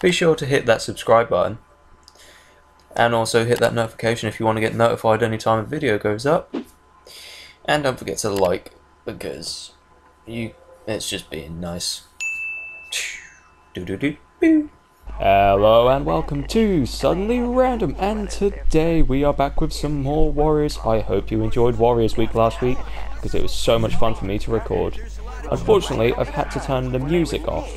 be sure to hit that subscribe button. And also hit that notification if you want to get notified anytime a video goes up. And don't forget to like, because you it's just being nice. Do do do boo. Hello and welcome to Suddenly Random and today we are back with some more Warriors. I hope you enjoyed Warriors Week last week because it was so much fun for me to record. Unfortunately, I've had to turn the music off.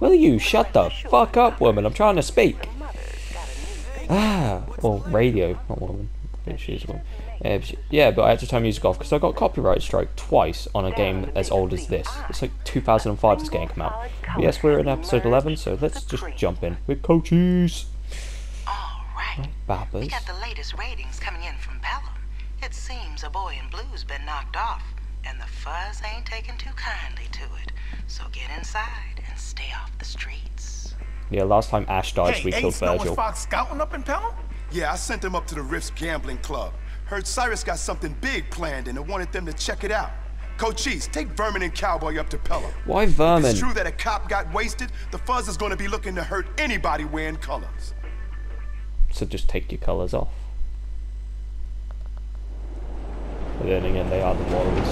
Will you shut the fuck up, woman? I'm trying to speak. Ah, well, radio, not woman. She's a woman. Yeah, but, yeah, but I had to turn music off because I got copyright strike twice on a game as old as this. It's like 2005 this game came out. But yes, we're in episode 11, so let's just jump in with Cochise. Alright, Babbers. we got the latest ratings coming in from Pelham. It seems a boy in blue's been knocked off, and the fuzz ain't taking too kindly to it. So get inside and stay off the streets. Yeah, last time Ash died, we hey, killed Ace Snow and Virgil. Fox scouting up in Pelham? Yeah, I sent them up to the Riffs' Gambling Club. Heard Cyrus got something big planned and I wanted them to check it out. Cochise, take Vermin and Cowboy up to Pelham. Why If vermin? it's true that a cop got wasted, the Fuzz is gonna be looking to hurt anybody wearing colors. So just take your colours off. But then again, they are the Warriors.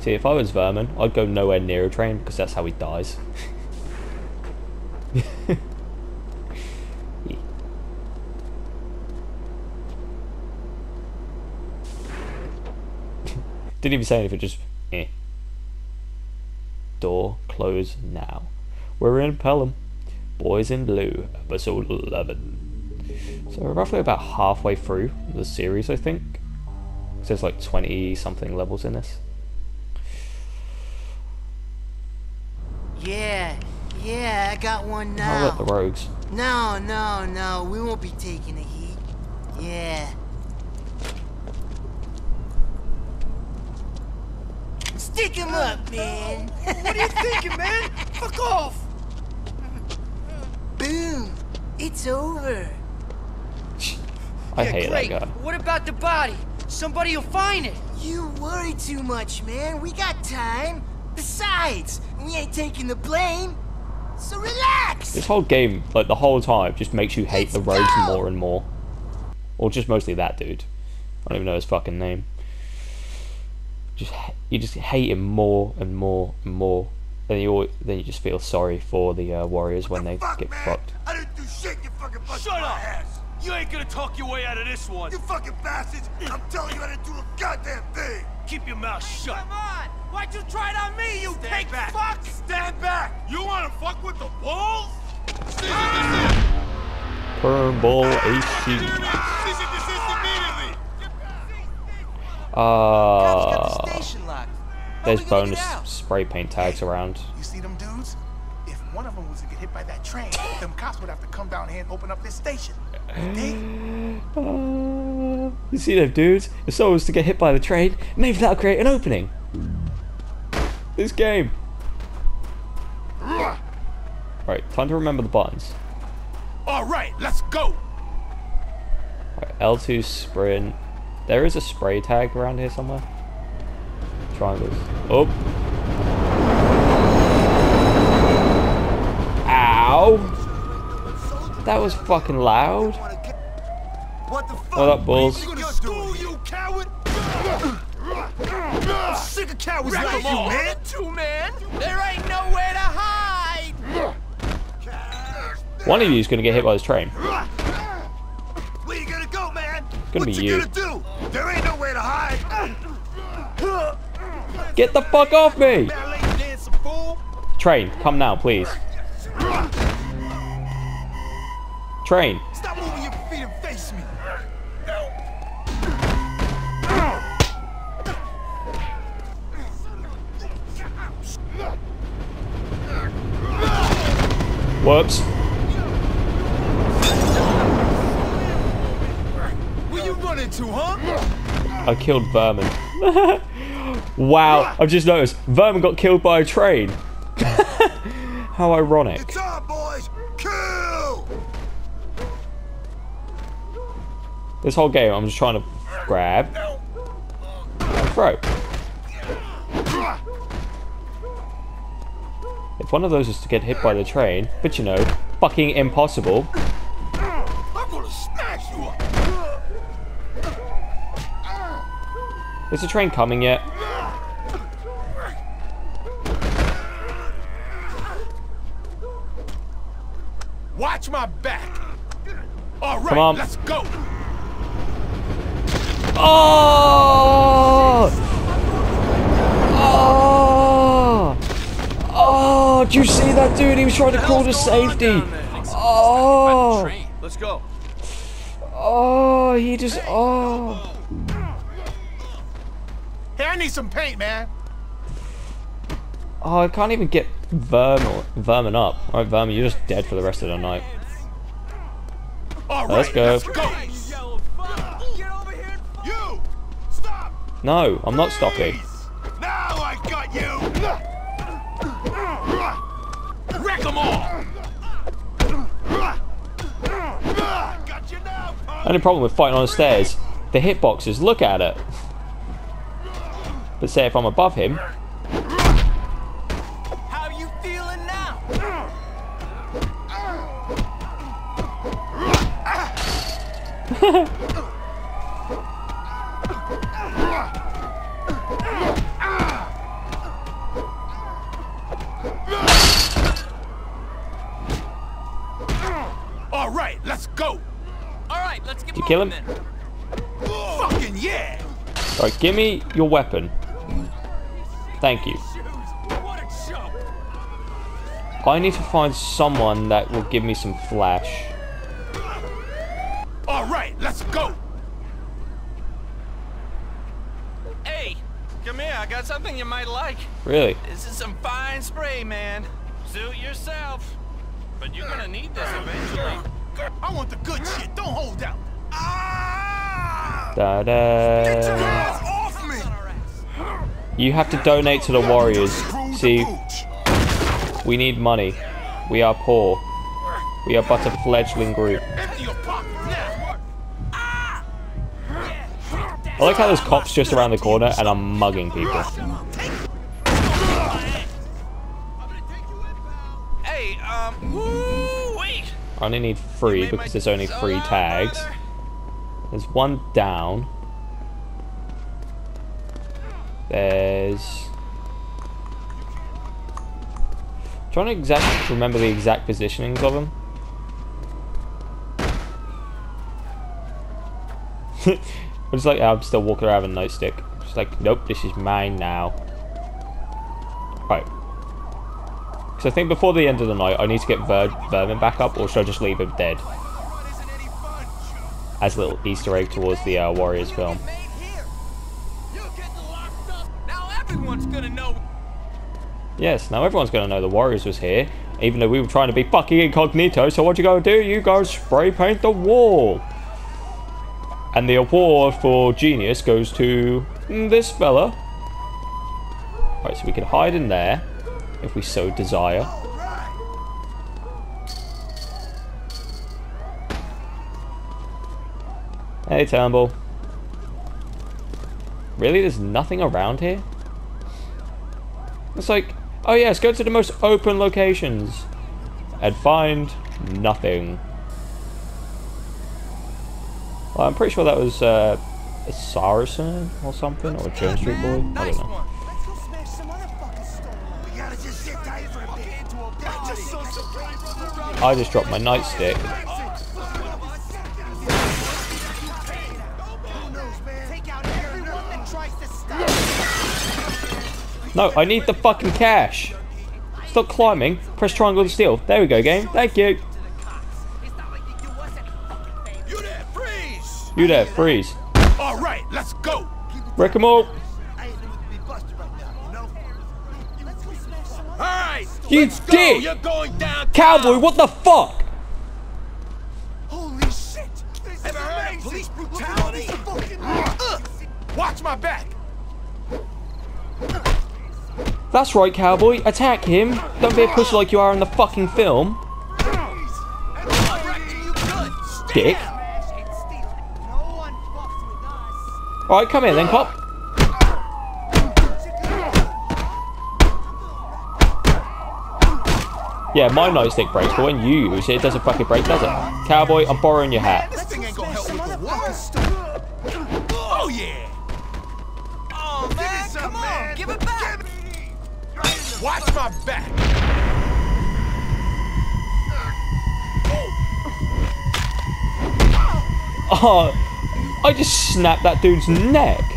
See, if I was Vermin, I'd go nowhere near a train because that's how he dies. Didn't even say anything, just eh. Door close now. We're in Pelham. Boys in Blue, episode 11. So we're roughly about halfway through the series, I think. 'Cause There's like 20 something levels in this. Yeah, yeah, I got one I'll let the rogues. No, no, no, we won't be taking the heat. Yeah. Stick 'em up, man. What are you thinking, man? Fuck off! Boom. It's over. I yeah, hate great. that guy. What about the body? Somebody will find it. You worry too much, man. We got time. Besides, we ain't taking the blame. So relax. This whole game, like the whole time, just makes you hate the Let's rogues go! more and more. Or just mostly that dude. I don't even know his fucking name. Just you just hate him more and more and more. Then you always, then you just feel sorry for the uh, warriors when they Fuck, get man. fucked. I didn't do shit, you fucking Shut up! ass. You ain't gonna talk your way out of this one. You fucking bastards! I'm telling you I didn't do a goddamn thing! Keep your mouth shut. Come on! Why'd you try it on me, you Stand pig back. fuck? Stand back! You wanna fuck with the balls? Turnbull AC. Cease and! Cops got the Uh, station locked. How there's bonus spray paint tags around. You see them dudes? If one of them was to get hit by that train, them cops would have to come down here and open up this station. They, Uh, you see them dudes? If someone was to get hit by the train, maybe that'll create an opening. This game. Right, time to remember the buttons. all right, let's go. Right, L2 sprint. There is a spray tag around here somewhere. Triangles. Oh. Ow. That was fucking loud. What the fuck? What up, Bulls? You Your gonna school, do you coward! I'm sick of cowards Wreck like 'em you, man! Two man, there ain't nowhere to hide. One of you is going to get hit by this train. Where you gonna go, man? gonna what be you, you. gonna do? There ain't nowhere to hide! Get the fuck off me! Ballet dancing fool! Train, come now, please. Train. Stop moving your feet and face me. Whoops. Where you running to, huh? I killed Vermin. Wow, I've just noticed. Vermin got killed by a train. How ironic. It's boys! Kill! This whole game, I'm just trying to grab. Throw. If one of those is to get hit by the train, but you know, fucking impossible. Is the train coming yet? Watch my back. All right, Come on. let's go. Oh! Oh! Oh! Did you see that dude? He was trying to call to safety. Oh! Let's go. Oh! He just. Oh! Hey, I need some paint, man. Oh! I can't even get Vermin, vermin up. Alright, Vermin, you're just dead for the rest of the night. All right, Let's go. Let's go. You stop. No, I'm not stopping. Now I got you. Wreck them all. Got you now. Only problem with fighting on the stairs, the hitboxes look at it. But say if I'm above him, All right, let's go. All right, let's get you kill him? then. Fucking yeah. alright, give me your weapon. Thank you. Shoes. What a show. I need to find someone that will give me some flash. All right, let's go. Hey, come here. I got something you might like. Really? This is some fine spray, man. Suit yourself. But you're gonna need this eventually. I want the good shit. Don't hold out. Ah! Da Get your da. hands off me. You have to donate to the Warriors. See, we need money. We are poor. We are but a fledgling group. Empty your pockets now. I like how there's cops just around the corner and I'm mugging people. I only need three because there's only three tags. There's one down. There's... trying to exact remember the exact positionings of them. I'm just like, I'm still walking around with a nightstick. Just like, nope, this is mine now. Right. Because I think before the end of the night, I need to get Ver Vermin back up, or should I just leave him dead? As a little Easter egg towards the uh, Warriors film. Yes, now everyone's going to know the Warriors was here, even though we were trying to be fucking incognito, so what you gotta do? You go spray paint the wall! And the award for genius goes to mm, this fella. Right, so we can hide in there, if we so desire. Hey, Turnbull. Really? There's nothing around here? It's like, oh yes, go to the most open locations and find nothing. Well, I'm pretty sure that was uh, a Saracen or something, or a Jones Street boy. I don't know. I just dropped my nightstick. Who knows, man? Take out everyone that tries to stop. No, I need the fucking cash. Stop climbing. Press triangle to steal. There we go, game. Thank you. You there, freeze. You there, freeze. All right, let's go. Wreck 'em all. You let's go. dick! You're going down. Cowboy, what the fuck? Holy shit. This Ever is heard of amazing. police brutality? all these fucking- Ugh. Watch my back. That's right, cowboy. Attack him. Don't be a pussy like you are in the fucking film. Dick. No one fucks with us. Alright, come here then, cop. Yeah, my nightstick breaks, but when you use it, it doesn't fucking break, does it? Cowboy, I'm borrowing your hat. This thing ain't gonna help with the war. Oh yeah. Oh, man, come on, give it back. Watch my back. Oh, I just snapped that dude's neck.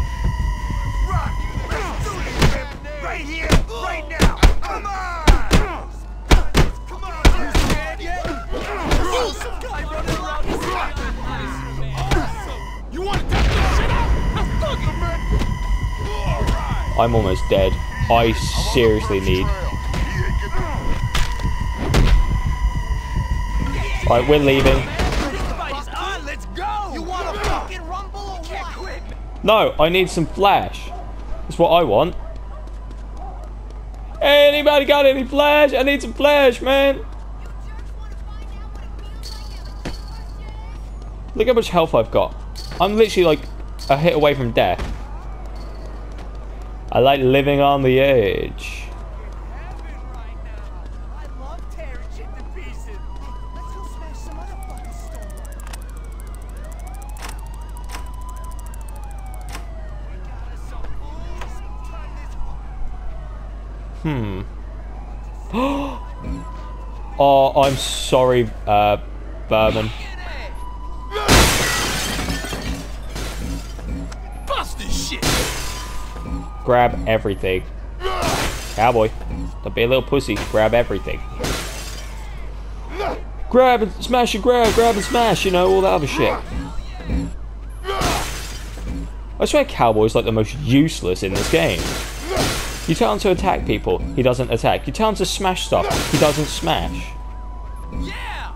I'm almost dead. I seriously need. Right, we're leaving. No, I need some flash. That's what I want. Anybody got any flash? I need some flash, man. Look how much health I've got. I'm literally like a hit away from death. I like living on the edge. Hmm. oh, I'm sorry, uh, Vermin. Grab everything. Cowboy. Don't be a little pussy. Grab everything. Grab and smash and grab, grab and smash, you know, all that other shit. I swear Cowboy's like the most useless in this game. You tell him to attack people, he doesn't attack. You tell him to smash stuff, he doesn't smash. Yeah.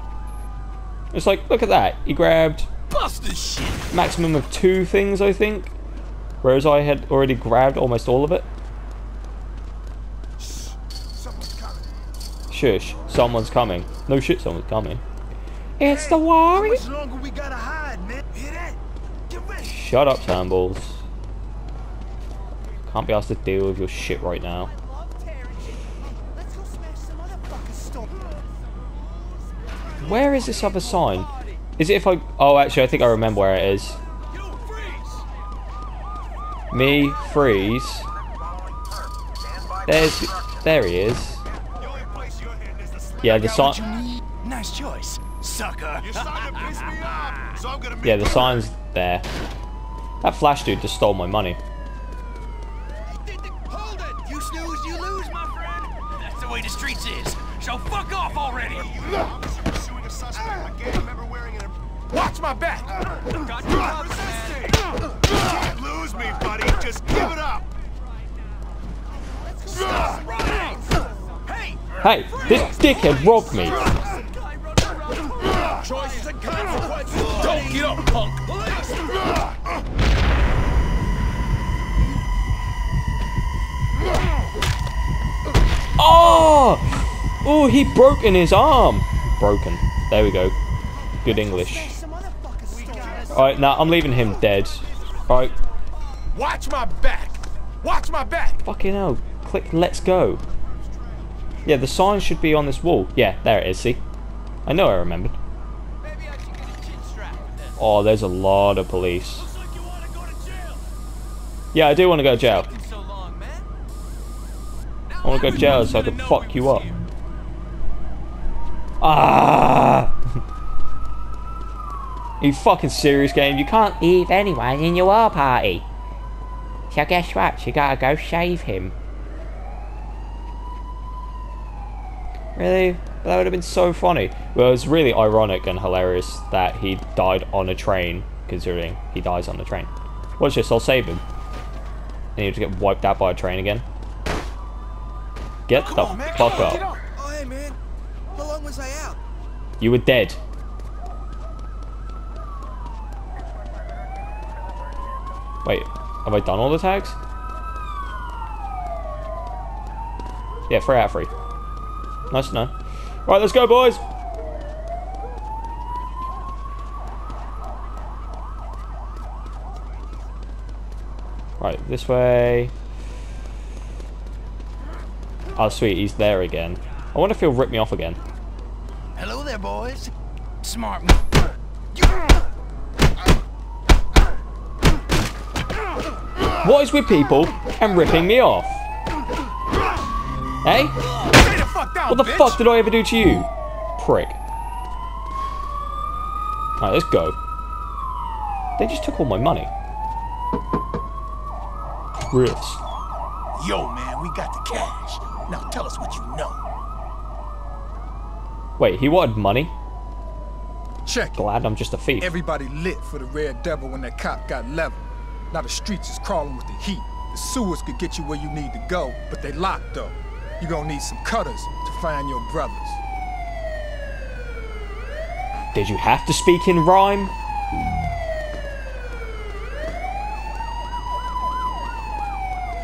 It's like, look at that. He grabbed Bust this shit. maximum of two things, I think. Whereas I had already grabbed almost all of it. Shush, someone's coming. No shit, someone's coming. It's the Warrior. How much longer we gotta hide, man? Hear that? Get ready. Shut up, Turnballs. Can't be asked to deal with your shit right now. Love tearing shit. Let's go smash some other fucking store. Where is this other sign? Is it if I... Oh, actually, I think I remember where it is. You freeze. Me, freeze. There's... There he is. The only place you're hitting is the Yeah, the sign... Nice choice, sucker. You're starting to piss me off. So I'm gonna Yeah, the sign's there. That flash dude just stole my money. Hold it! You snooze, you lose, my friend. That's the way the streets is. So fuck off already. Pursuing a suspect, a gang member wearing Watch my back. Got your props, man. Can't lose me, buddy. Just give it up. Hey, this dickhead robbed me. guy running around. Choices and consequences. Don't get up, punk. Oh! Oh, he broken his arm. Broken. There we go. Good English. Alright, now I'm leaving him dead. Alright, Watch my back. Watch my back. fucking hell. Click let's go. Yeah, the sign should be on this wall. Yeah, there it is, see? I know I remembered. Maybe I get a chin strap. Oh, there's a lot of police. Looks like you want to go to jail. Yeah, I do want to go to jail. So long, man. I want to go to jail so I can fuck you up. here. Ah! you fucking serious game? You can't leave anyone in your war party. So guess what? You gotta go save him. Really? That would have been so funny. Well, it's really ironic and hilarious that he died on a train, considering he dies on the train. Watch this, I'll save him. And he'll just get wiped out by a train again. Get the fuck up. Oh, hey, man. How long was I out? You were dead. Wait, have I done all the tags? Yeah, free out free. Nice to know. Right, let's go, boys. Right, this way. Oh, sweet, he's there again. I wonder if he'll rip me off again. Hello there, boys. Smart What is with people and ripping me off? Hey? Down, What the bitch. fuck did I ever do to you? Prick. Alright, let's go. They just took all my money. Riffs. Yo, man, we got the cash. Now tell us what you know. Wait, he wanted money? Check. Glad I'm just a thief. Everybody lit for the Red Devil when that cop got leveled. Now the streets is crawling with the heat. The sewers could get you where you need to go, but they locked though. You gonna need some cutters to find your brothers. Did you have to speak in rhyme?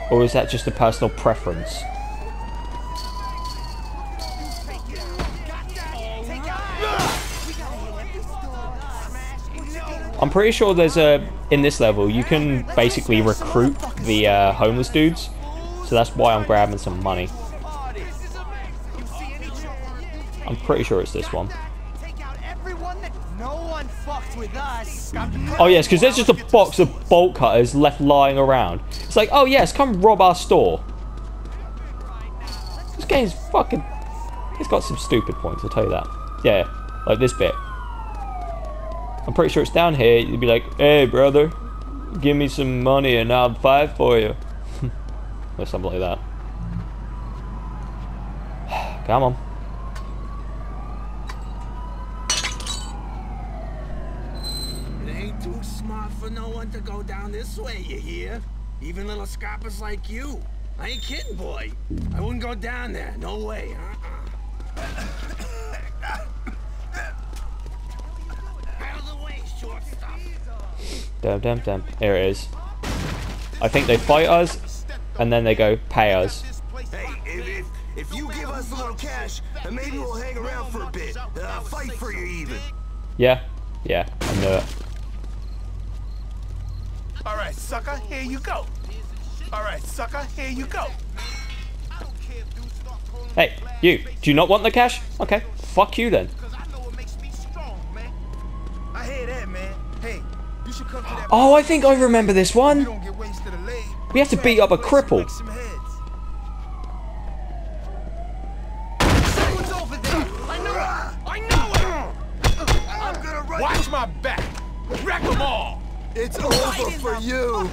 Or is that just a personal preference? I'm pretty sure there's a in this level you can basically recruit the uh, homeless dudes, so that's why I'm grabbing some money. I'm pretty sure it's this one. Oh yes, because there's just a box of bolt cutters left lying around. It's like, oh yes, come rob our store. This game's fucking. It's got some stupid points, I'll tell you that. Yeah, like this bit. I'm pretty sure it's down here. You'd be like, hey brother, give me some money and I'll fight for you. or something like that. Come on. It ain't too smart for no one to go down this way, you hear? Even little scoppers like you. I ain't kidding, boy. I wouldn't go down there. No way. Uh-uh. Damn, damn, damn. Here it is. I think they fight us, and then they go pay us. Hey, if, if, if you give us a little cash, then maybe we'll hang around for a bit. Uh, fight for you even. Yeah, yeah, I knew it. All right, sucker, here you go. All right, sucker, here you go. Hey, you, do you not want the cash? Okay, fuck you then. Oh, I think I remember this one. don't get wasted or laid. We have to beat up a cripple. Break some heads. Someone's over there. I know it. I know it. I'm gonna run. Watch my back. Wreck them all. It's over for you.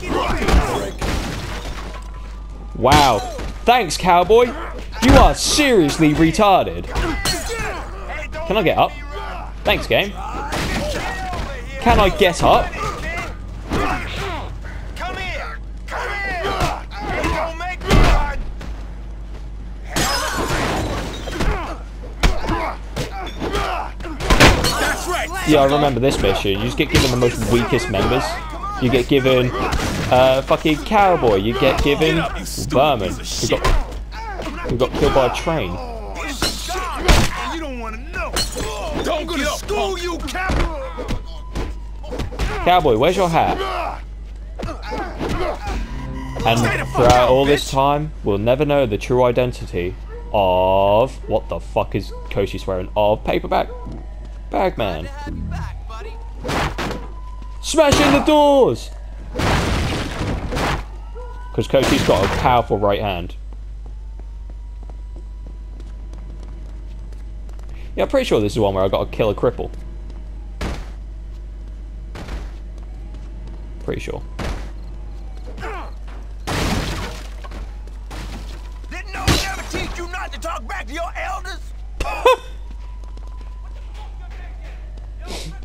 Wow. Thanks, cowboy. You are seriously retarded. Can I get up? Thanks, game. Can I get up? Yeah, I remember this mission. You just get given the most weakest members. You get given uh, fucking cowboy. You get given vermin. Who got, who got killed by a train. You don't to you. Cowboy, where's your hat? And throughout all this time, we'll never know the true identity of what the fuck is Cochise swearing of paperback bagman. Smash in the doors! Because Cochise's got a powerful right hand. Yeah, I'm pretty sure this is one where I got to kill a cripple. Pretty sure.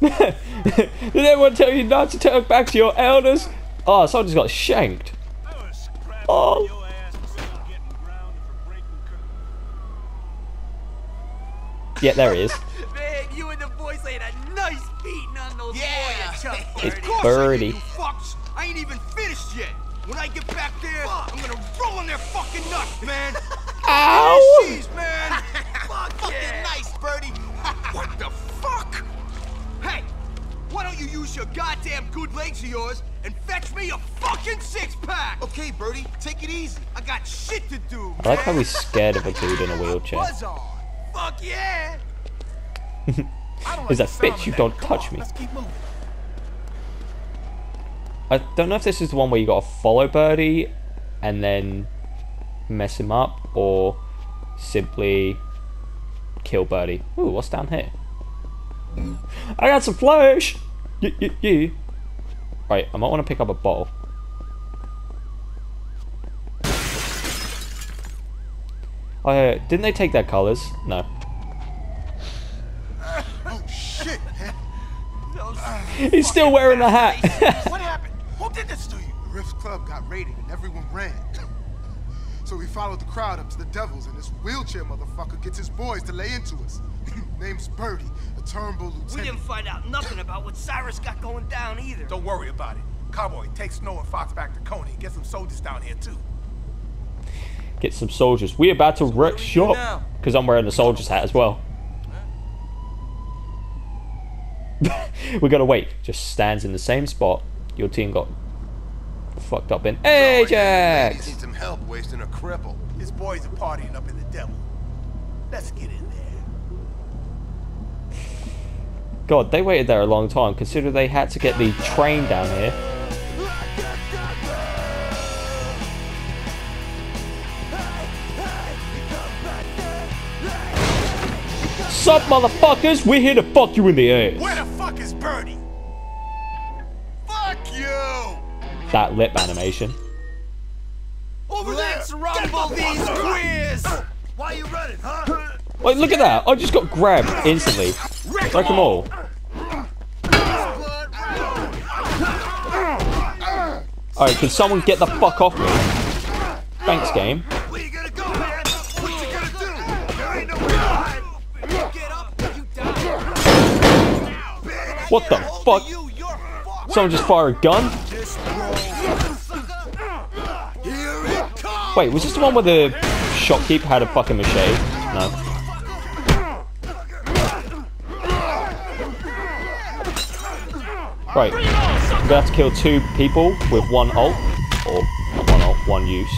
Did anyone tell you not to talk back to your elders? Oh, someone just got shanked. Oh. Yeah, there he is. Man, you and the boys laid a nice beating on those Yeah. warrior chumps. It's Of I Birdie. fucks. I ain't even finished yet. When I get back there, I'm gonna roll in their fucking nuts, man. I shit to do, man. I like how he's scared of a dude in a wheelchair. Fuck yeah! Don't like that the sound bitch? You don't touch me. Let's keep moving. I don't know if this is the one where you gotta follow Birdie and then mess him up, or simply kill Birdie. Ooh, what's down here? I got some! Yeah, yeah, yeah. Right, I might want to pick up a bottle. Oh, yeah, didn't they take their colours? No. Oh, shit. Ah, He's still wearing the hat! What happened? Who did this to you? The Riffs Club got raided and everyone ran. So we followed the crowd up to the Devils, and this wheelchair motherfucker gets his boys to lay into us. Name's Birdie, a Turnbull lieutenant. We didn't find out nothing about what Cyrus got going down either. Don't worry about it. Cowboy, take Snow and Fox back to Coney and get some soldiers down here too. Get some soldiers. We are about to wreck shop. Because I'm wearing the soldier's hat as well. we gotta wait. Just stands in the same spot. Your team got fucked up in. Ajax! Need some help wasting a cripple. His boys are partying up in the devil. Let's get in there. God, they waited there a long time. Consider they had to get the train down here. Sup, motherfuckers? We're here to fuck you in the ass. Where the fuck is Birdie? Fuck you! That lip animation. Over Let's rumble these queers! Why you running, huh? Wait, look at that. I just got grabbed instantly. Like them all. Alright, can someone get the fuck off me? Thanks, game. What the fuck? Someone just fire a gun? Wait, was this the one where the shopkeep had a fucking machete? No. Right, I'm gonna have to kill two people with one ult. Or not one ult, one use.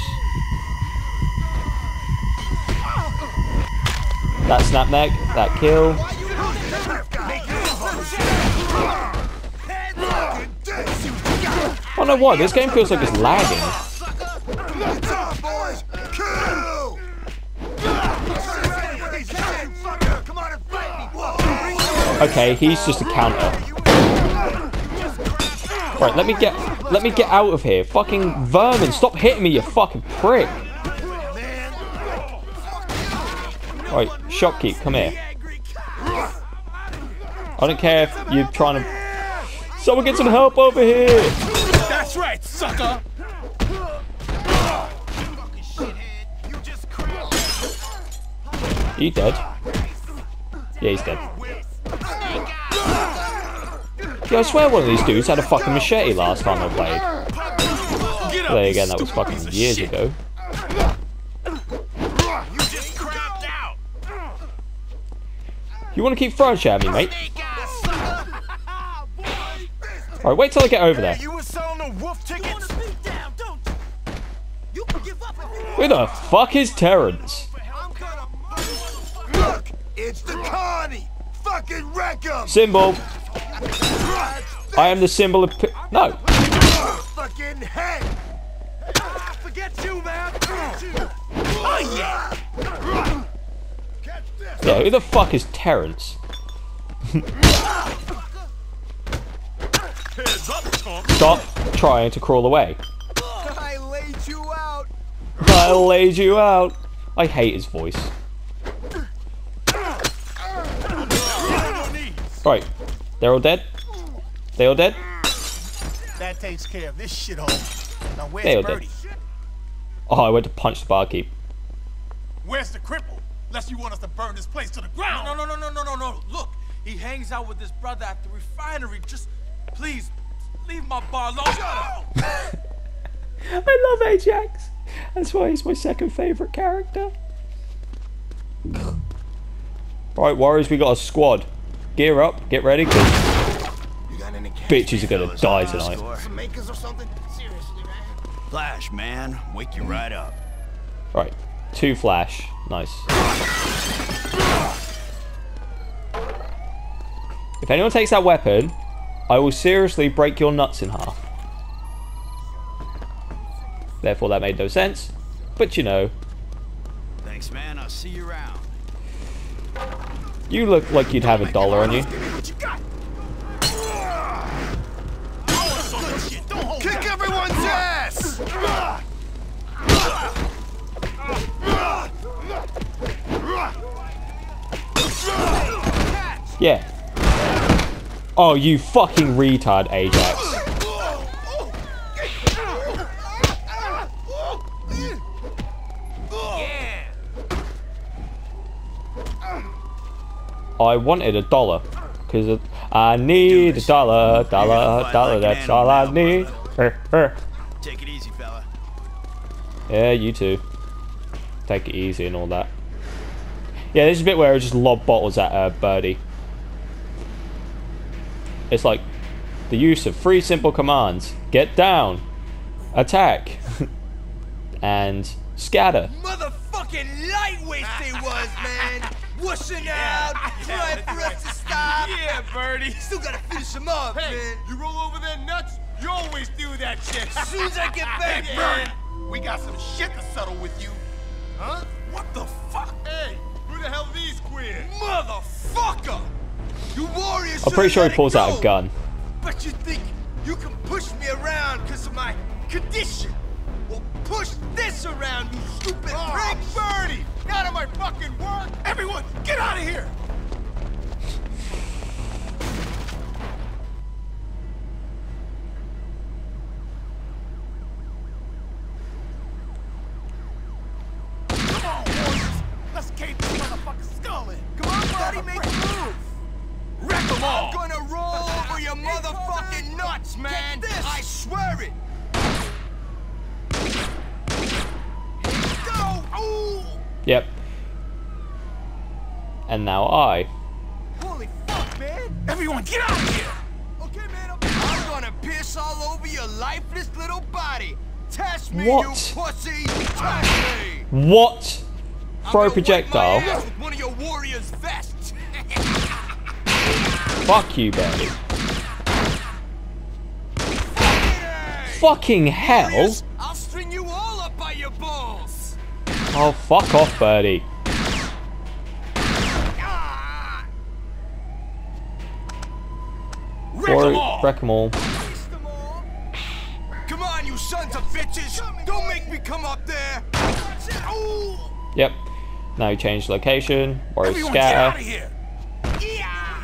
That snap neck, that kill. Don't know why, this game feels like it's lagging. Okay, he's just a counter. Right, let me get let me get out of here. Fucking vermin, stop hitting me, you fucking prick. Right, shopkeep, come here. I don't care if you're trying to Someone get some help over here! Right, sucker! You dead? Yeah, he's dead. Yeah, I swear one of these dudes had a fucking machete last time I played. Then again, that was fucking years ago. You want to keep throwing shit at me, mate? Alright, wait till I get over there. Who the fuck is Terrence? Look, it's the Connie! Fucking wreck 'em! Symbol. I am the symbol of. No. Fucking head! Forget you, man! Oh, yeah! Yeah, who the fuck is Terrence? Heads up, chump! Stop trying to crawl away. I laid you out. I hate his voice. Right, they're all dead. They all dead. That takes care of this shithole. Now where's They all dead. Oh, I went to punch the barkeep. Where's the cripple? Unless you want us to burn this place to the ground. No, no, no, no, no, no, no. Look, he hangs out with his brother at the refinery. Just, please, leave my bar alone. I love Ajax. That's why he's my second favourite character. Right, Warriors, we got a squad. Gear up, get ready, bitches are going to die tonight. Flash, man. Wake you right up. Right, two flash. Nice. If anyone takes that weapon, I will seriously break your nuts in half. Therefore, that made no sense. But you know, Thanks, man. I'll see you around. you look like you'd have a dollar on you. Kick everyone's ass! Yeah. Oh, you fucking retard, Ajax. I wanted a dollar. Because I need a dollar, dollar, dollar, that's all I need. Take it easy, fella. Yeah, you too. Take it easy and all that. Yeah, this is a bit where I just lob bottles at uh, Birdie. It's like the use of three simple commands. Get down. Attack. and scatter. Motherfucking lightweights they was, man. Whooshing out, trying for us to stop. Yeah, Birdie. Still gotta finish him up, Hey, man. you roll over their nuts, you always do that shit. As soon as I get back, Hey, man. Bird, we got some shit to settle with you. Huh? What the fuck? Hey, who the hell are these queers? Motherfucker! You warriors I'm pretty sure he it pulls out a gun. But you think you can push me around because of my condition? Well, push this around, you stupid oh, prick! Birdie, out of my fucking work. Everyone, get out of here. Your lifeless little body! Test me, What? you pussy! Test me! What? Throw a projectile. with one of your warriors' vests! Fuck you, Birdie. Fucking hell! Warriors, I'll string you all up by your balls! Oh, fuck off, Birdie. Ah! Or them all! wreck 'em all. Me come up there! Yep. Now you change location. Warrior Everyone, get out scatter. Yeah!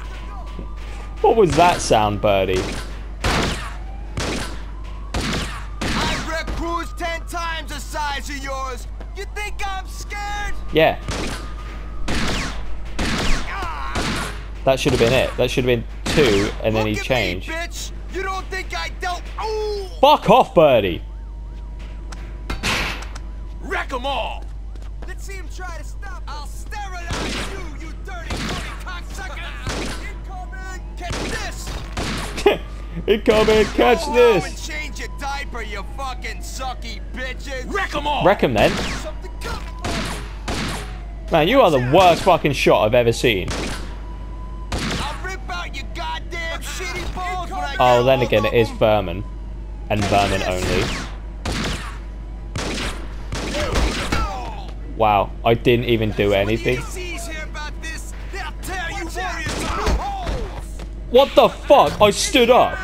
What was that sound, Birdie? I've crews ten times the size of yours! You think I'm scared? Yeah, Ah! that should have been it. That should have been two, and then he Look changed. Me, bitch! You don't think I don't? Fuck off, Birdie! Wreck them all! Let's see him try to stop. I'll sterilize you, you dirty, dirty cocksucker! Incoming! Catch this! Incoming, catch Go this! and change your diaper, you fucking sucky bitches! Wreck them all! Wreck him then. Something coming, boy. Man, you are the worst fucking shot I've ever seen. I'll rip out your goddamn shitty balls when I Oh, then again, it is them. vermin. And vermin only. Wow, I didn't even do anything. ACs hear about this, they'll tear you warriors to new holes! What the fuck? I stood up.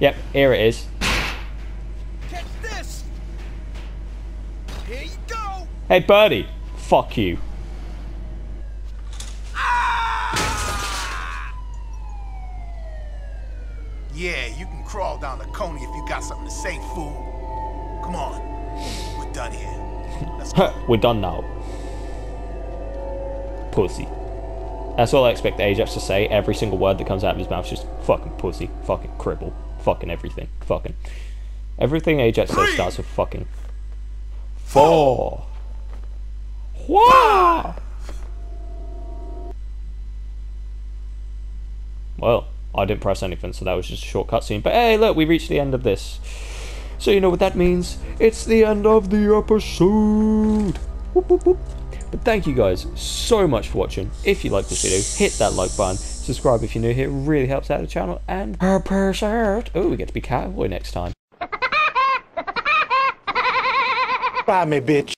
Yep, here it is. Catch this! Here you go! Hey, Birdie. Fuck you. Ah! Yeah, you can crawl down the coney if you got something to say, fool. Come on. We're done here. We're done now. Pussy. That's all I expect Ajax to say. Every single word that comes out of his mouth is just fucking pussy, fucking cripple, fucking everything, fucking. Everything Ajax says starts with fucking. Four. Wah! Well, I didn't press anything, so that was just a short cutscene. But hey, look, we reached the end of this. So you know what that means? It's the end of the episode. Whoop, whoop, whoop. But thank you guys so much for watching. If you like this video, hit that like button. Subscribe if you're new here, it really helps out the channel. And out. Oh, we get to be Cowboy next time. Try me, bitch.